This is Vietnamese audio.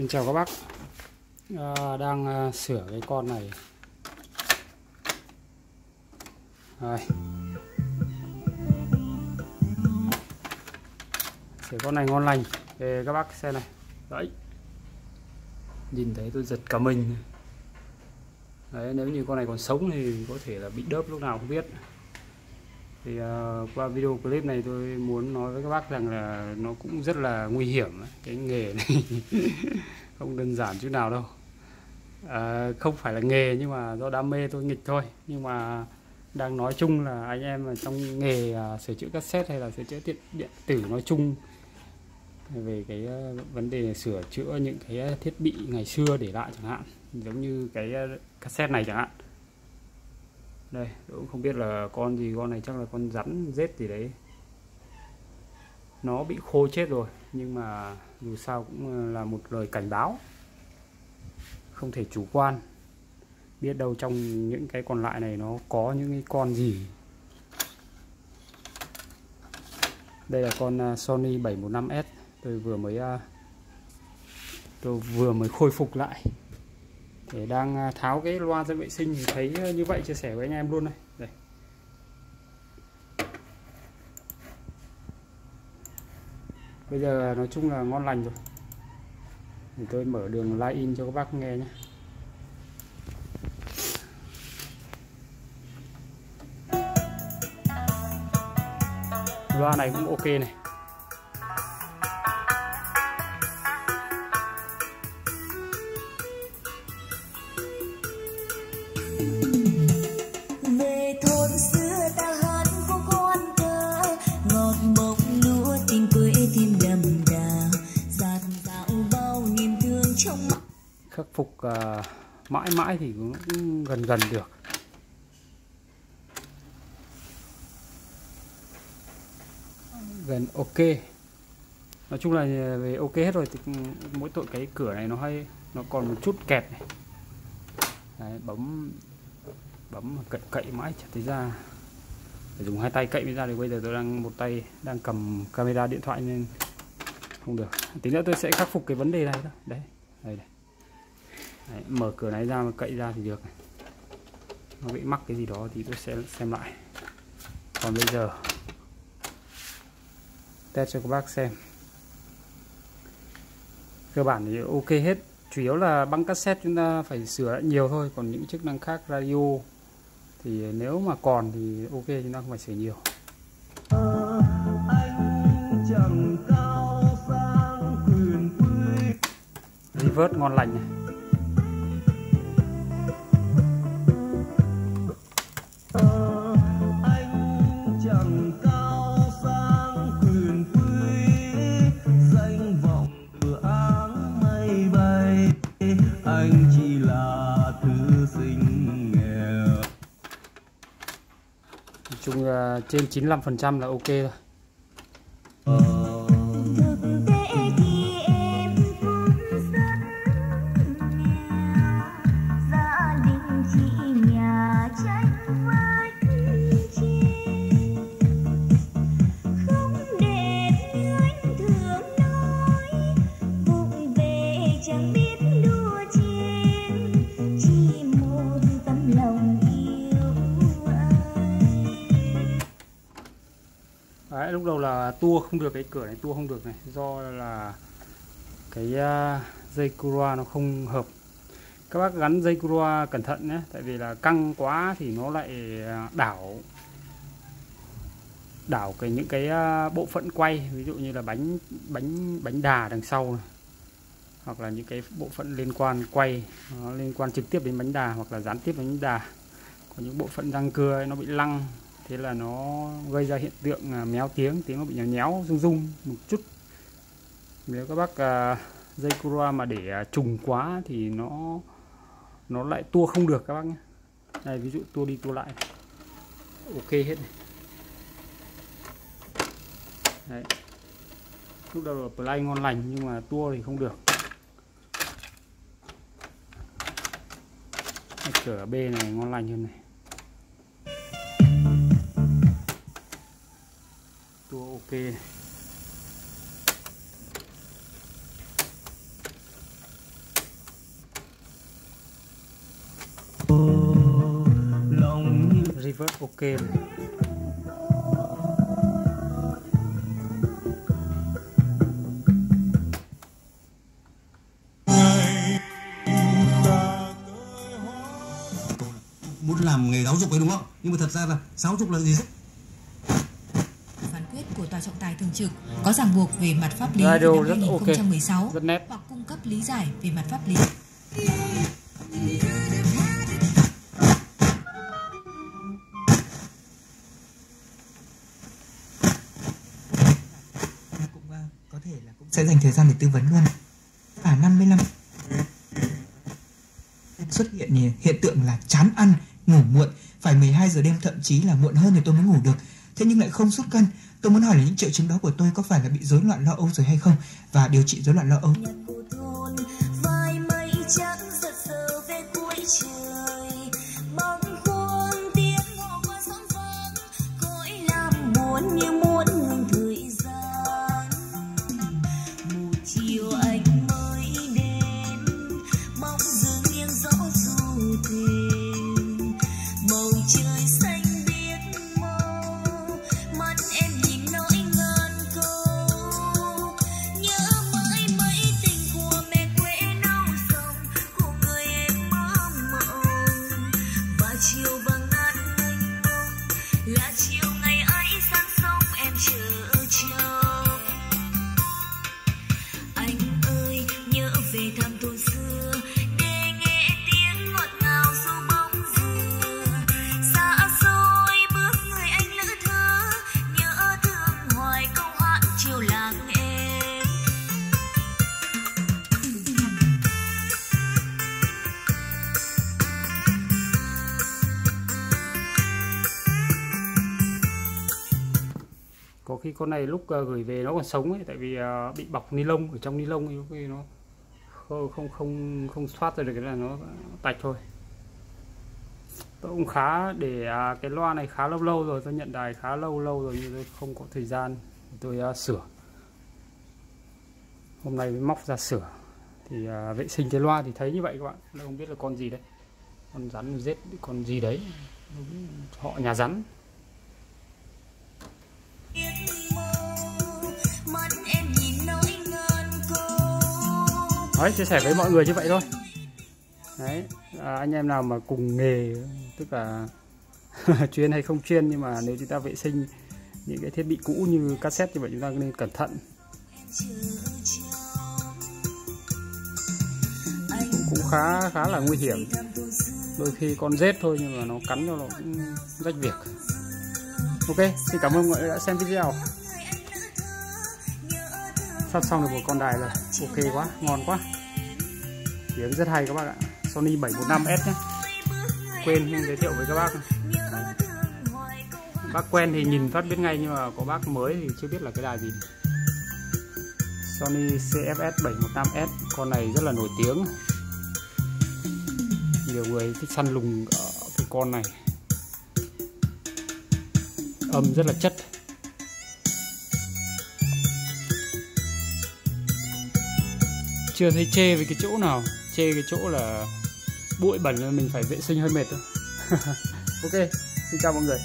Xin chào các bác. À, Đang à, sửa cái con này. Đây. Sửa con này ngon lành. Để các bác xem này. Đấy. Nhìn thấy tôi giật cả mình. Đấy nếu như con này còn sống thì có thể là bị đớp lúc nào không biết thì uh, qua video clip này tôi muốn nói với các bác rằng là nó cũng rất là nguy hiểm cái nghề này không đơn giản chút nào đâu. Uh, không phải là nghề nhưng mà do đam mê tôi nghịch thôi. Nhưng mà đang nói chung là anh em ở trong nghề uh, sửa chữa cassette hay là sửa chữa điện, điện tử nói chung về cái uh, vấn đề sửa chữa những cái thiết bị ngày xưa để lại chẳng hạn giống như cái uh, cassette này chẳng hạn đây cũng không biết là con gì, con này chắc là con rắn, rết gì đấy. Nó bị khô chết rồi, nhưng mà dù sao cũng ờ, là một lời cảnh báo. Không thể chủ quan. Biết đâu trong những cái còn lại này nó có những cái con gì. Đây là con ờ, Sony 715S tôi vừa mới ờ, tôi vừa mới khôi phục lại để đang à, tháo cái loa ra vệ sinh thì thấy à, như vậy chia sẻ với anh em luôn này. đây. Bây giờ nói chung là ngon lành rồi. Thì tôi mở đường line in cho các bác nghe nhé. Loa này cũng ok này. Phục uh, mãi mãi thì cũng gần gần được. Gần ok. Nói chung là về ok hết rồi thì mỗi tội cái cửa này nó hay nó còn một chút kẹt này. Đấy, bấm bấm cậy cậy mãi chả thấy ra. Phải dùng hai tay cậy mới ra thì bây giờ tôi đang một tay đang cầm camera điện thoại nên không được. Tí nữa tôi sẽ khắc phục cái vấn đề này thôi. Đấy đây đây. Đấy, mở cửa này ra mà cậy ra thì được nó bị mắc cái gì đó thì tôi sẽ xem lại. Còn bây giờ test cho các bác xem. Cơ bản thì ok hết. Chủ yếu là băng cassette chúng ta phải sửa lại nhiều thôi còn những chức năng khác radio thì nếu mà còn thì ok chúng ta không phải sửa nhiều. Reverse ngon lành này. Chung trên 95% là ok rồi Đấy, lúc đầu là tua không được cái cửa này tua không được này. Do là cái à, dây cura nó không hợp. Các bác gắn dây cura cẩn thận nhé. Tại vì là căng quá thì nó lại à, đảo đảo cái những cái à, bộ phận quay. Ví dụ như là bánh bánh bánh đà đằng sau này. hoặc là những cái bộ phận liên quan quay. Nó liên quan trực tiếp đến bánh đà hoặc là gián tiếp đến bánh đà. Có những bộ phận răng cưa ấy, nó bị lăng thế là nó gây ra hiện tượng à, méo tiếng tiếng nó bị nhéo nhéo rung rung một chút. Nếu các bác uh, dây cura mà để à, trùng quá thì nó nó lại tua không được các bác nhé. Đây ví dụ tua đi tua lại. Ok hết này. Đấy. lúc đầu là play ngon lành nhưng mà tua thì không được. Cửa B này ngon lành hơn này. tua, ok. Này reverb ok. Này muốn làm nghề giáo dục ấy đúng không? Nhưng mà thật ra là giáo dục là gì rất trọng tài thường trực có ràng buộc về mặt pháp lý Radio năm rất ok, 2016 rất nét. hoặc cung cấp lý giải về mặt pháp lý. cũng ờ, có thể là cũng sẽ dành thời gian để tư vấn luôn. À 55 xuất hiện thì hiện tượng là chán ăn ngủ muộn. Phải 12 giờ đêm thậm chí là muộn hơn thì tôi mới ngủ được. Thế nhưng lại không sút cân tôi muốn hỏi là những triệu chứng đó của tôi có phải là bị rối loạn lo âu rồi hay không? Và điều trị rối loạn lo âu? Khi con này lúc ờ, gửi về nó còn sống ấy tại vì ờ, bị bọc ni lông ở trong ni lông thì khi nó không không không không thoát ra được cái là nó tạch thôi. Tôi cũng khá để à, cái loa này khá lâu lâu rồi tôi nhận đài khá lâu lâu rồi nhưng tôi không có thời gian tôi à, sửa. Hôm nay mới móc ra sửa. Thì à, vệ sinh cái loa thì thấy như vậy các bạn tôi không biết là con gì đấy. Con rắn rết con gì đấy. Họ nhà rắn. Đấy, chia sẻ với mọi người như vậy thôi. Đấy, à, anh em nào mà cùng nghề Tức là chuyên hay không chuyên Nhưng mà nếu chúng ta vệ sinh những cái thiết bị cũ như cassette như vậy chúng ta nên cẩn thận. Cũng, cũng khá khá là nguy hiểm. Đôi khi con rết thôi nhưng mà nó cắn cho nó cũng rách việc. Ok, xin cảm ơn mọi người đã xem video. Sắp xong được một con đài rồi. Ok quá, ngon quá. Tiếng rất hay các bác ạ. Sony 715S nhé. Quên giới thiệu với các bác. Bác quen thì nhìn phát biết ngay nhưng mà có bác mới thì chưa biết là cái đài gì. Sony CFS 715S con này rất là nổi tiếng. Nhiều người thích săn lùng ở cái con này. Âm rất là chất chưa thấy chê về cái chỗ nào. Chê cái chỗ là bụi bẩn mình phải vệ sinh hơi mệt thôi. Ok, xin chào mọi người.